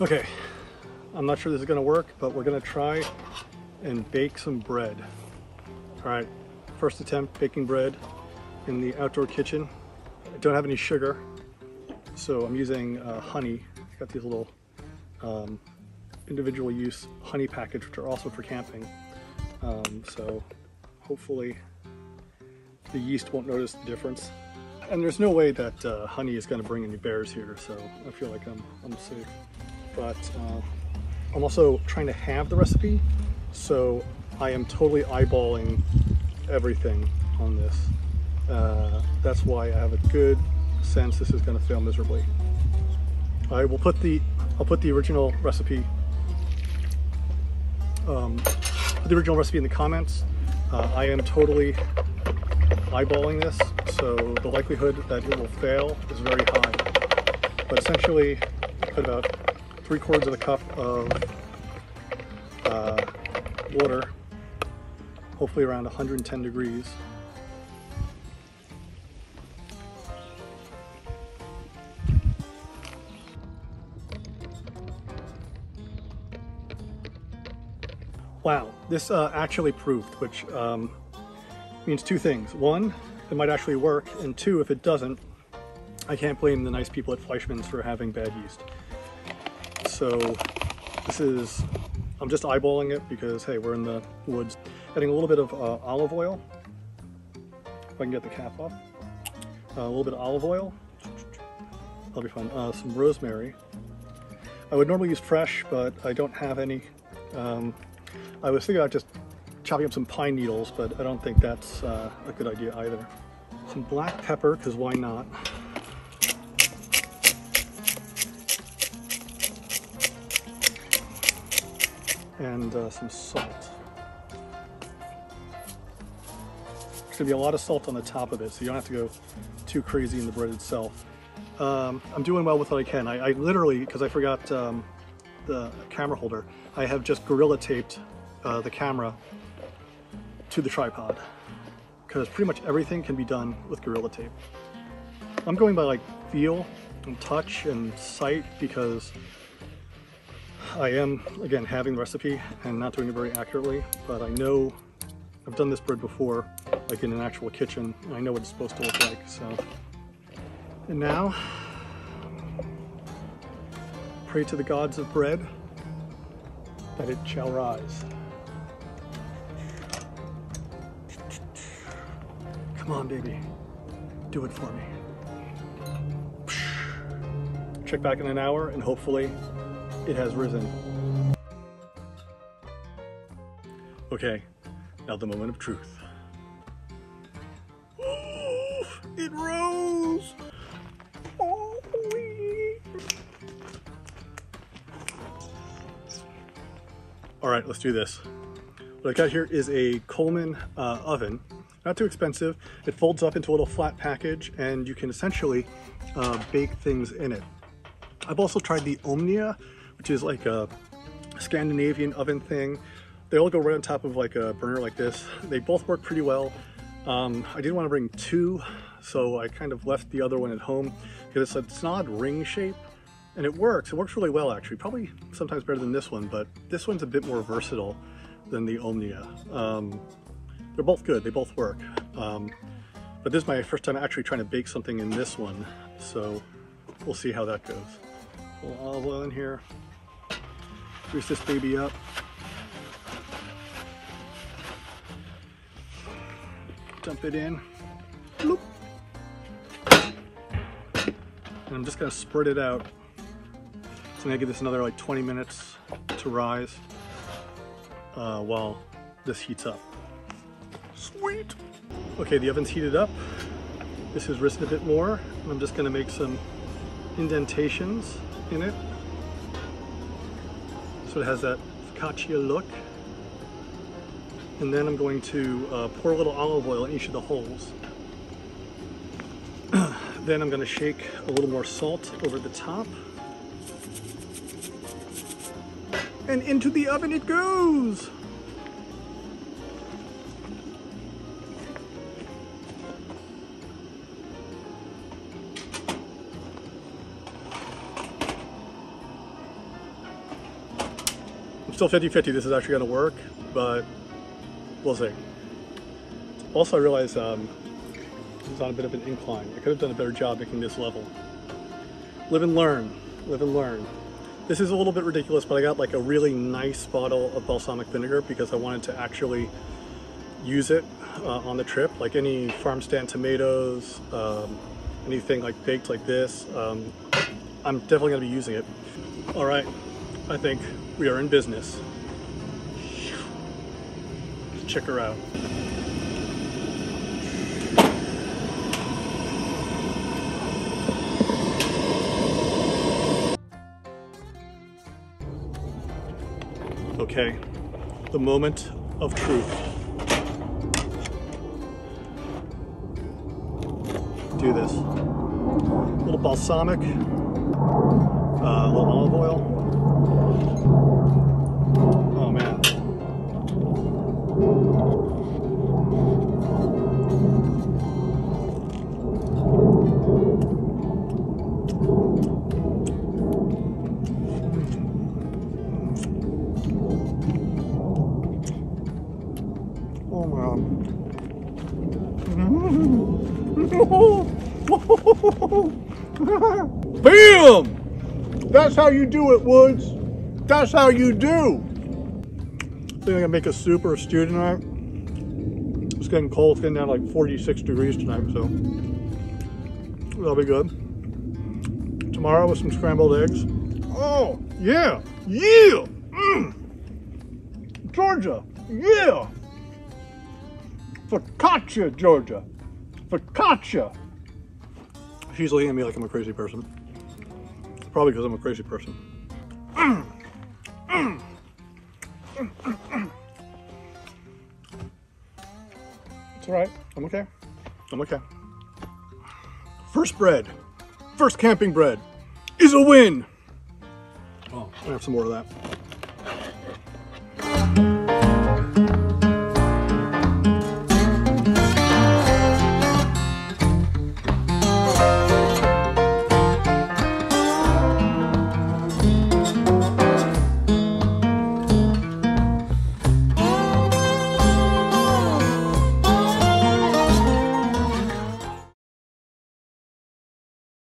Okay, I'm not sure this is gonna work, but we're gonna try and bake some bread. All right, first attempt baking bread in the outdoor kitchen. I don't have any sugar, so I'm using uh, honey. Got these little um, individual use honey package, which are also for camping. Um, so hopefully the yeast won't notice the difference. And there's no way that uh, honey is to bring any bears here, so I feel like I'm, I'm safe. But uh, I'm also trying to have the recipe, so I am totally eyeballing everything on this. Uh, that's why I have a good sense this is going to fail miserably. I will put the I'll put the original recipe um, the original recipe in the comments. Uh, I am totally eyeballing this, so the likelihood that it will fail is very high. But essentially, put about three quarters of a cup of uh, water, hopefully around 110 degrees. Wow, this uh, actually proved, which um, means two things. One, it might actually work, and two, if it doesn't, I can't blame the nice people at Fleischmann's for having bad yeast. So this is, I'm just eyeballing it because, hey, we're in the woods. Adding a little bit of uh, olive oil, if I can get the cap off. Uh, a little bit of olive oil, that'll be fun. Uh, some rosemary. I would normally use fresh, but I don't have any. Um, I was thinking about just chopping up some pine needles, but I don't think that's uh, a good idea either. Some black pepper, because why not? And uh, some salt. There's gonna be a lot of salt on the top of it, so you don't have to go too crazy in the bread itself. Um, I'm doing well with what I can. I, I literally, because I forgot um, the camera holder, I have just Gorilla taped uh, the camera to the tripod because pretty much everything can be done with Gorilla Tape. I'm going by like feel and touch and sight because I am, again, having the recipe and not doing it very accurately, but I know I've done this bread before, like in an actual kitchen, and I know what it's supposed to look like, so. And now, pray to the gods of bread that it shall rise. Come on, baby. Do it for me. Check back in an hour and hopefully it has risen. Okay, now the moment of truth. it rose! All right, let's do this. What I got here is a Coleman uh, oven not too expensive. It folds up into a little flat package and you can essentially uh, bake things in it. I've also tried the Omnia, which is like a Scandinavian oven thing. They all go right on top of like a burner like this. They both work pretty well. Um, I didn't want to bring two, so I kind of left the other one at home because it's an odd ring shape and it works. It works really well actually, probably sometimes better than this one, but this one's a bit more versatile than the Omnia. Um, they're both good, they both work. Um, but this is my first time actually trying to bake something in this one, so we'll see how that goes. A little olive oil in here. Grease this baby up. Dump it in. Bloop. And I'm just gonna spread it out. So I'm gonna give this another like 20 minutes to rise uh, while this heats up. Sweet. Okay, the oven's heated up. This has risen a bit more. I'm just gonna make some indentations in it. So it has that focaccia look. And then I'm going to uh, pour a little olive oil in each of the holes. then I'm gonna shake a little more salt over the top. And into the oven it goes! Still 50-50 this is actually gonna work, but we'll see. Also, I realize um, is on a bit of an incline. I could have done a better job making this level. Live and learn, live and learn. This is a little bit ridiculous, but I got like a really nice bottle of balsamic vinegar because I wanted to actually use it uh, on the trip. Like any farm stand tomatoes, um, anything like baked like this, um, I'm definitely gonna be using it. All right, I think we are in business. Check her out. Okay, the moment of truth. Do this. A little balsamic, uh, a little olive oil. Bam! That's how you do it, Woods. That's how you do. I think I'm gonna make a soup or a stew tonight. It's getting cold. It's getting down like 46 degrees tonight, so that'll be good. Tomorrow with some scrambled eggs. Oh yeah, yeah. Mm. Georgia, yeah. Focaccia, Georgia. Focaccia. She's looking at me like I'm a crazy person. Probably because I'm a crazy person. It's all right. I'm okay. I'm okay. First bread, first camping bread is a win. Oh, I have some more of that.